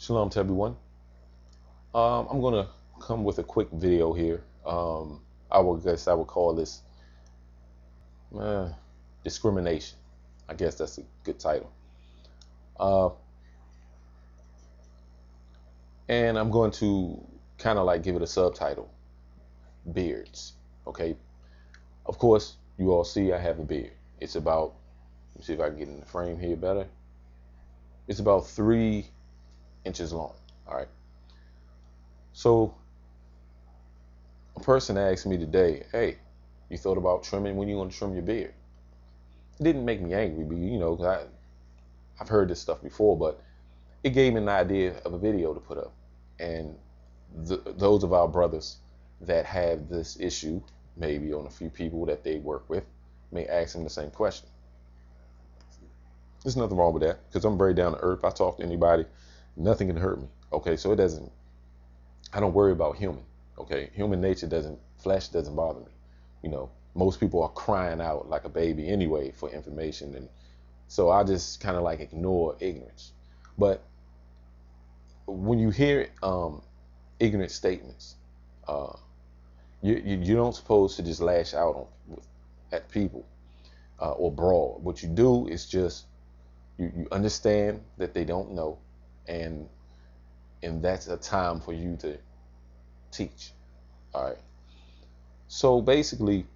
Shalom to everyone. Um, I'm gonna come with a quick video here. Um, I would guess I would call this uh, discrimination. I guess that's a good title. Uh, and I'm going to kind of like give it a subtitle: beards. Okay. Of course, you all see I have a beard. It's about. Let me see if I can get in the frame here better. It's about three inches long. All right. So a person asked me today, "Hey, you thought about trimming? When you going to trim your beard?" It didn't make me angry, but you know, I, I've heard this stuff before, but it gave me an idea of a video to put up. And th- those of our brothers that have this issue, maybe on a few people that they work with, may ask them the same question. There's nothing wrong with that because I'm very down to earth. I talk to anybody, nothing can hurt me. Okay, so it doesn't. I don't worry about human. Okay, human nature doesn't. Flesh doesn't bother me. You know, most people are crying out like a baby anyway for information, and so I just kind of like ignore ignorance. But when you hear um, ignorant statements, uh, you, you you don't supposed to just lash out on at people uh, or brawl. What you do is just you, you understand that they don't know and and that's a time for you to teach. All right so basically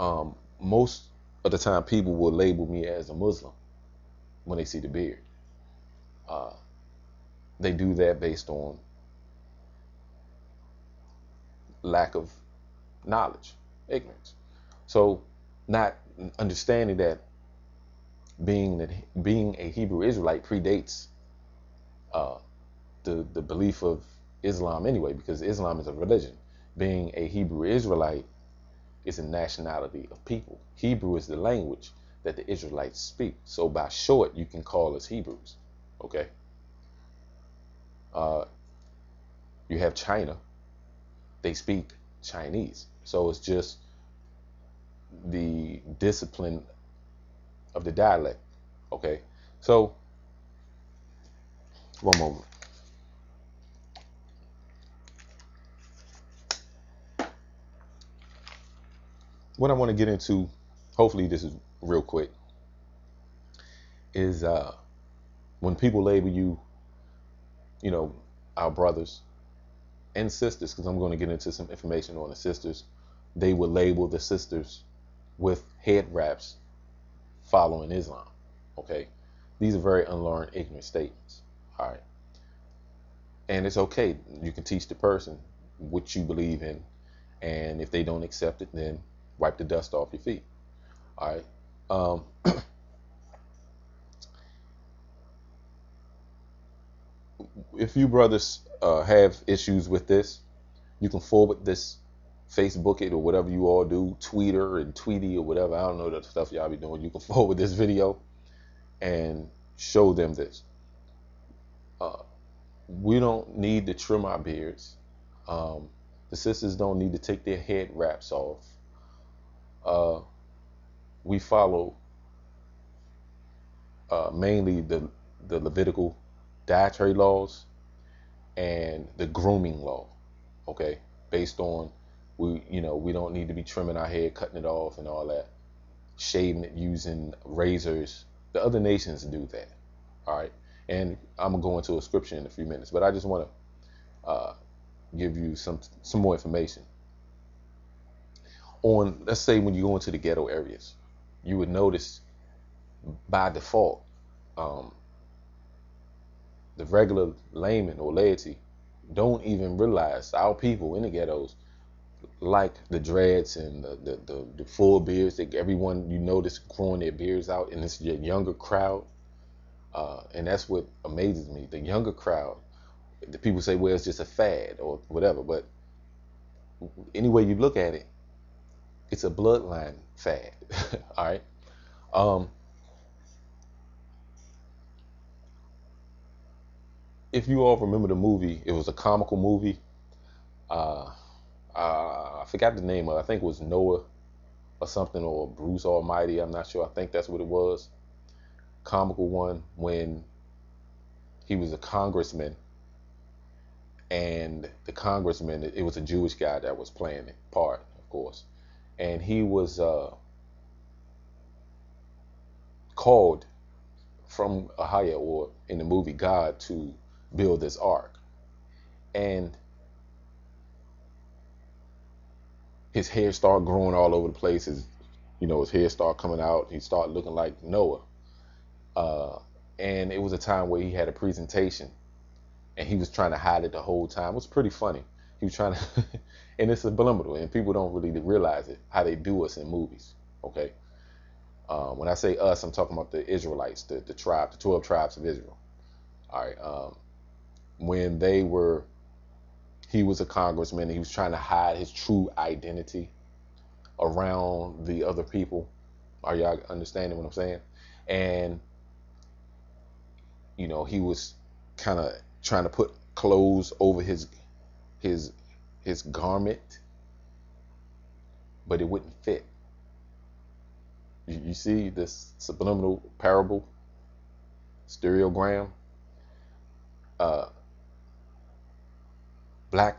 um, most of the time people will label me as a muslim when they see the beard. Uh, they do that based on lack of knowledge ignorance. So not understanding that being that being a Hebrew Israelite predates uh, the the belief of Islam anyway, because Islam is a religion. Being a Hebrew Israelite is a nationality of people. Hebrew is the language that the Israelites speak. So by short, you can call us Hebrews. Okay. Uh, you have China. They speak Chinese. So it's just the discipline of the dialect. Okay, so one moment. What I want to get into, hopefully this is real quick, is uh, when people label you, you know, our brothers and sisters, because I'm going to get into some information on the sisters, they would label the sisters with head wraps following Islam. Okay, these are very unlearned, ignorant statements. All right, and it's okay. You can teach the person what you believe in, and if they don't accept it, then wipe the dust off your feet. All right. Um, if you brothers uh, have issues with this, you can forward this Facebook it or whatever you all do, Twitter and Tweety or whatever. I don't know the stuff y'all be doing. You can forward this video and show them this. Uh, we don't need to trim our beards. Um, the sisters don't need to take their head wraps off. Uh, we follow uh, mainly the the Levitical dietary laws and the grooming law. Okay, based on we, you know, we don't need to be trimming our hair, cutting it off, and all that. Shaving it using razors. The other nations do that. All right. And I'm gonna go into a scripture in a few minutes, but I just want to uh, give you some some more information on. Let's say when you go into the ghetto areas, you would notice by default um, the regular layman or laity don't even realize our people in the ghettos like the dreads and the, the, the, the full beards that everyone you notice growing their beards out and your younger crowd. Uh, and that's what amazes me. The younger crowd the people say well it's just a fad or whatever but any way you look at it it's a bloodline fad all right? Um, if you all remember the movie it was a comical movie. Uh, uh, forgot the name of. I think it was Noah or something or Bruce Almighty. I'm not sure. I think that's what it was. Comical one when he was a congressman, and the congressman it was a Jewish guy that was playing the part, of course, and he was uh, called from Ahia or in the movie God to build this ark, and his hair started growing all over the place. His, you know, his hair started coming out. He started looking like Noah. Uh, and it was a time where he had a presentation, and he was trying to hide it the whole time. It was pretty funny. He was trying to, and it's subliminal, and people don't really realize it how they do us in movies. Okay. Um, when I say us, I'm talking about the Israelites, the, the tribe, the 12 tribes of Israel. All right. Um, when they were he was a congressman and he was trying to hide his true identity around the other people. Are y'all understanding what I'm saying? And you know, he was kind of trying to put clothes over his his his garment, but it wouldn't fit. You, you see this subliminal parable, stereogram. Uh, black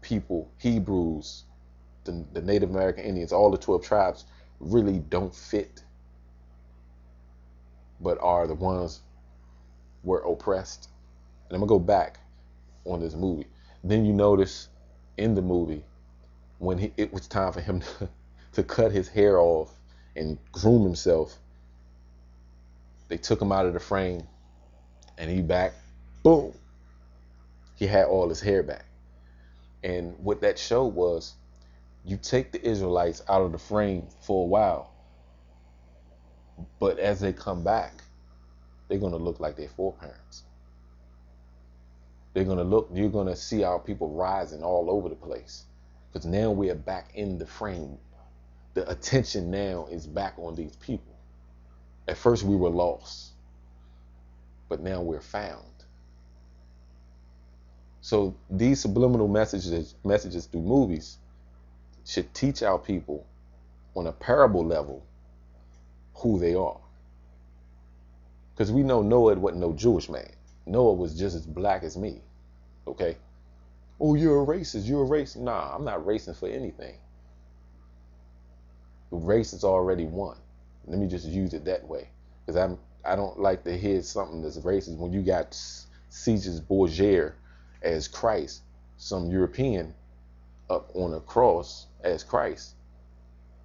people, Hebrews, the, the Native American Indians, all the 12 tribes really don't fit, but are the ones were oppressed. And I'm gonna go back on this movie. Then you notice in the movie when he, it was time for him to, to cut his hair off and groom himself, they took him out of the frame and he back, boom, he had all his hair back. And what that showed was you take the Israelites out of the frame for a while, but as they come back, they're going to look like their foreparents. They're going to look, you're going to see our people rising all over the place because now we are back in the frame. The attention now is back on these people. At first, we were lost, but now we're found. So these subliminal messages messages through movies should teach our people on a parable level who they are. Because we know Noah wasn't no Jewish man. Noah was just as black as me. Okay? Oh, you're a racist. You're a racist. Nah, I'm not racing for anything. The race is already won. Let me just use it that way. Because I'm I don't like to hear something that's racist when you got Cesare Borgia as Christ, some European up on a cross as Christ,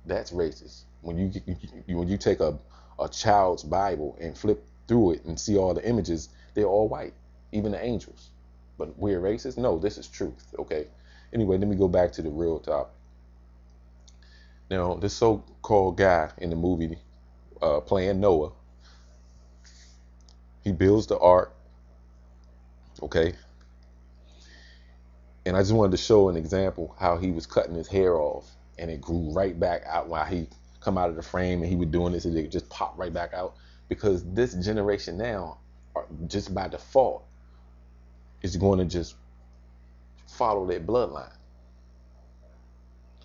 that's racist. When you, you when you take a, a child's Bible and flip through it and see all the images, they're all white, even the angels. But we're racist? No, this is truth. Okay. Anyway, let me go back to the real topic. Now, this so-called guy in the movie uh, playing Noah, he builds the ark. Okay, and I just wanted to show an example how he was cutting his hair off and it grew right back out while he come out of the frame and he was doing this and it just popped right back out. Because this generation now just by default is going to just follow that bloodline.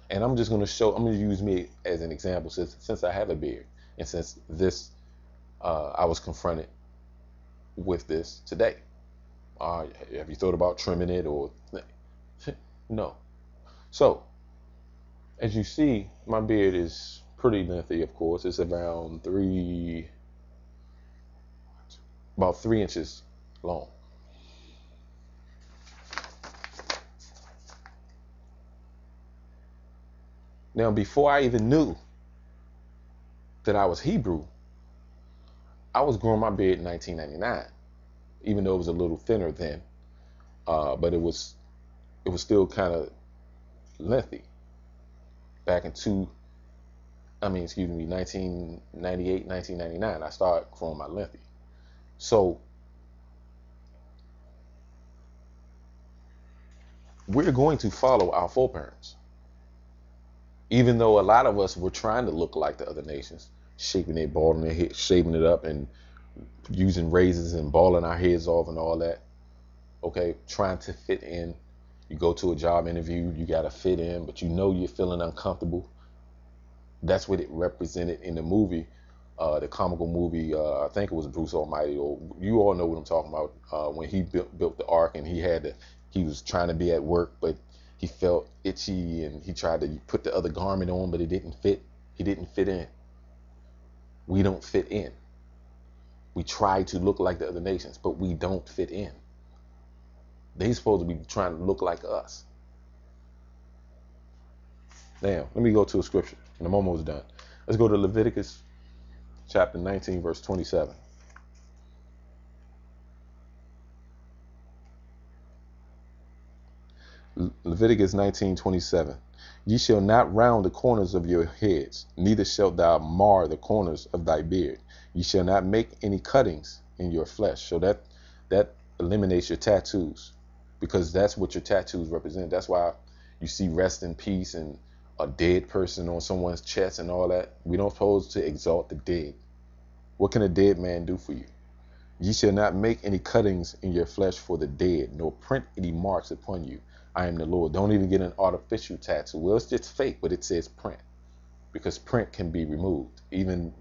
And i'm just going to show i'm going to use me as an example since since i have a beard and since this uh, i was confronted with this today. Uh, have you thought about trimming it or no. So, as you see, my beard is pretty lengthy, of course. It's around three, about three inches long. Now, before I even knew that I was Hebrew, I was growing my beard in 1999, even though it was a little thinner then. Uh, but it was it was still kind of lengthy. Back in two, I mean, excuse me, 1998, 1999, I started growing my lengthy. So we're going to follow our foreparents. Even though a lot of us were trying to look like the other nations, shaping it, balling their head, shaving it up, and using razors and balling our heads off and all that. Okay, trying to fit in you go to a job interview, you got to fit in, but you know you're feeling uncomfortable. That's what it represented in the movie uh, the comical movie. Uh, I think it was Bruce Almighty, or you all know what I'm talking about. Uh, when he built built the ark and he had to, he was trying to be at work, but he felt itchy and he tried to put the other garment on, but it didn't fit. He didn't fit in. We don't fit in. We try to look like the other nations, but we don't fit in. They supposed to be trying to look like us. Now, let me go to a scripture, and I'm almost done. Let's go to Leviticus chapter 19, verse 27. Leviticus 19:27 Ye shall not round the corners of your heads neither shalt thou mar the corners of thy beard ye shall not make any cuttings in your flesh so that that eliminates your tattoos because that's what your tattoos represent that's why you see rest in peace and a dead person on someone's chest and all that we don't supposed to exalt the dead what can a dead man do for you ye shall not make any cuttings in your flesh for the dead nor print any marks upon you I am the Lord. Don't even get an artificial tattoo. Well, it's just fake, but it says print because print can be removed. Even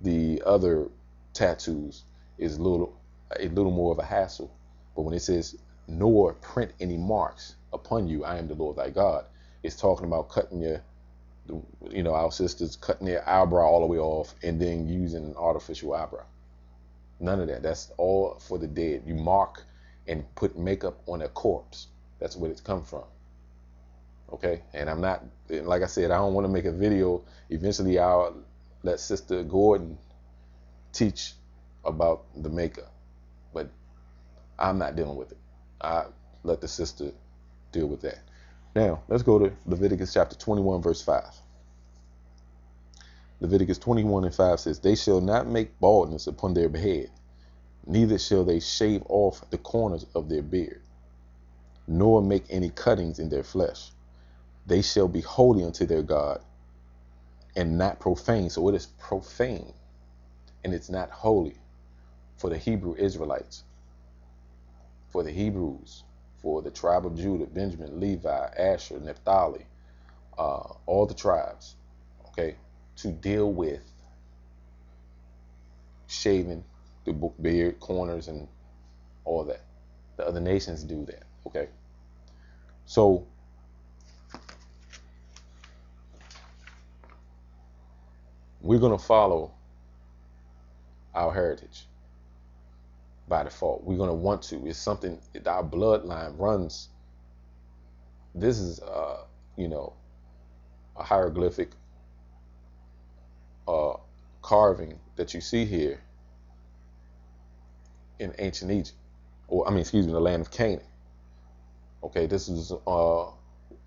the other tattoos is little a little more of a hassle. But when it says nor print any marks upon you, I am the Lord thy God, it's talking about cutting your you know, our sisters cutting their eyebrow all the way off and then using an artificial eyebrow. None of that. That's all for the dead. You mark and put makeup on a corpse. That's where it's come from. Okay, and I'm not like I said, I don't want to make a video. Eventually, I'll let Sister Gordon teach about the makeup, but I'm not dealing with it. I let the sister deal with that. Now, let's go to Leviticus chapter 21, verse 5. Leviticus 21 and 5 says, They shall not make baldness upon their head, neither shall they shave off the corners of their beard nor make any cuttings in their flesh. They shall be holy unto their God and not profane. So it is profane and it's not holy for the Hebrew Israelites, for the Hebrews, for the tribe of Judah, Benjamin, Levi, Asher, Naphtali, uh, all the tribes, okay, to deal with shaving the beard, corners, and all that. The other nations do that. Okay. So we're going to follow our heritage by default. We're going to want to. It's something that our bloodline runs. This is, uh, you know, a hieroglyphic uh, carving that you see here in ancient Egypt, or I mean, excuse me, the land of Canaan. Okay, this is uh, on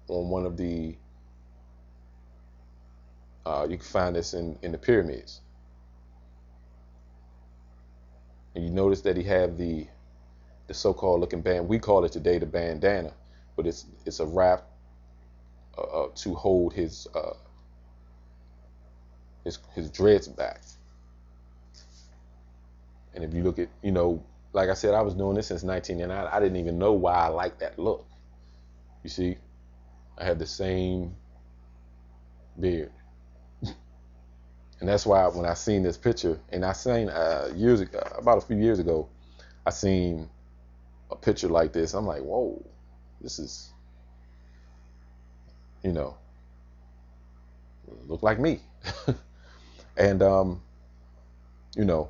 one of the, uh, you can find this in, in the pyramids. And you notice that he have the, the so-called looking band, we call it today the bandana, but it's, it's a wrap uh, uh to hold his, uh, his, his dreads back. And if you look at, you know, like I said, I was doing this since 1999. I didn't even know why I liked that look. You see, I had the same beard. And that's why when I seen this picture, and I seen uh, years ago, about a few years ago, I seen a picture like this. I'm like, whoa, this is, you know, look like me. and, um, you know,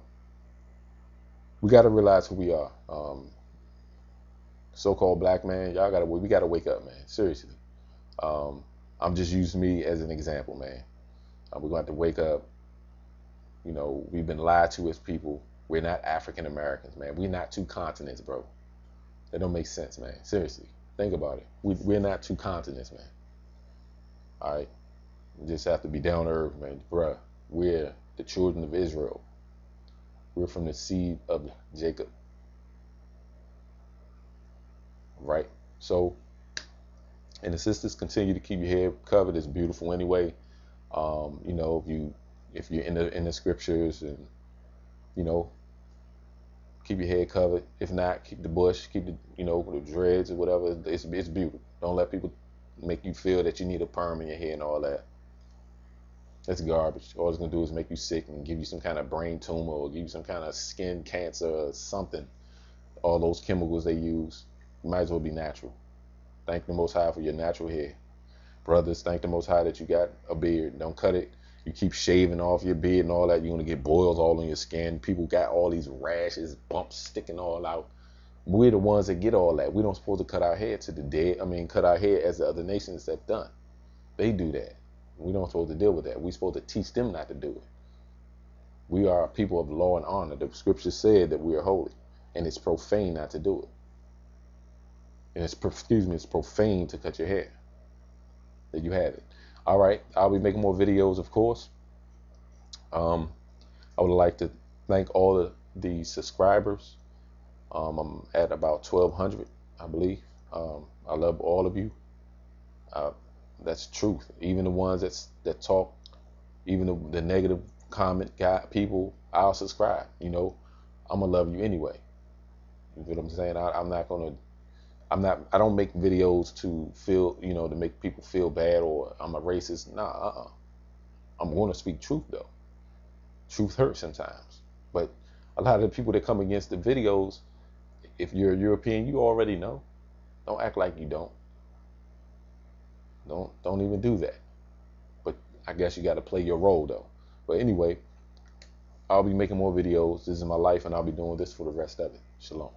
we got to realize who we are. Um, so-called black man, y'all gotta we gotta wake up, man. Seriously. Um, I'm just using me as an example, man. Uh, we're to have to wake up. You know, we've been lied to as people. We're not African Americans, man. We're not two continents, bro. That don't make sense, man. Seriously, think about it. We, we're not two continents, man. All right, we just have to be down to earth, man, bruh. We're the children of Israel. We're from the seed of Jacob right? So, and the sisters continue to keep your head covered. It's beautiful anyway. Um, you know, if you if you're in the in the scriptures and you know, keep your head covered. If not, keep the bush, keep the you know the dreads or whatever. It's it's beautiful. Don't let people make you feel that you need a perm in your hair and all that. That's garbage. All it's gonna do is make you sick and give you some kind of brain tumor or give you some kind of skin cancer or something. All those chemicals they use, you might as well be natural. Thank the Most High for your natural hair. Brothers, thank the Most High that you got a beard. Don't cut it. You keep shaving off your beard and all that. You're gonna get boils all on your skin. People got all these rashes, bumps sticking all out. We're the ones that get all that. We don't supposed to cut our hair to the dead. I mean, cut our hair as the other nations have done. They do that. We don't supposed to deal with that. We're supposed to teach them not to do it. We are people of law and honor. The scripture said that we are holy, and it's profane not to do it. And it's excuse me, it's profane to cut your hair. That you have it. All right, I'll be making more videos, of course. Um, I would like to thank all the, the subscribers. Um, I'm at about 1,200, I believe. Um, I love all of you. Uh, that's truth. Even the ones that that talk, even the, the negative comment guy people, I'll subscribe. You know, I'm gonna love you anyway. You know what I'm saying? I, I'm not gonna. I'm not. I don't make videos to feel, you know, to make people feel bad or I'm a racist. Nah, uh-uh. I'm going to speak truth though. Truth hurts sometimes, but a lot of the people that come against the videos, if you're a European, you already know. Don't act like you don't. Don't don't even do that. But I guess you got to play your role though. But anyway, I'll be making more videos. This is my life, and I'll be doing this for the rest of it. Shalom.